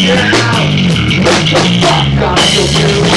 Yeah. What the fuck are you here?